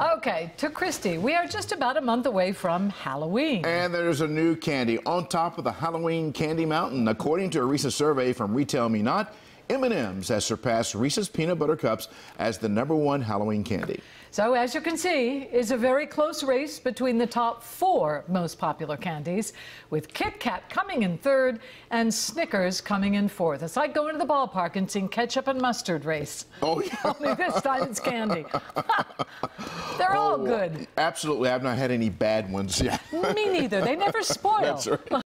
Okay, to Christy. We are just about a month away from Halloween. And there's a new candy on top of the Halloween candy mountain. According to a recent survey from RetailMeNot, M&M's has surpassed Reese's Peanut Butter Cups as the number one Halloween candy. So, as you can see, it's a very close race between the top four most popular candies, with Kit Kat coming in third and Snickers coming in fourth. It's like going to the ballpark and seeing ketchup and mustard race. Oh, yeah. Only this time it's candy. They're all Oh, good. Absolutely. I've not had any bad ones yet. Me neither. They never spoil. That's right.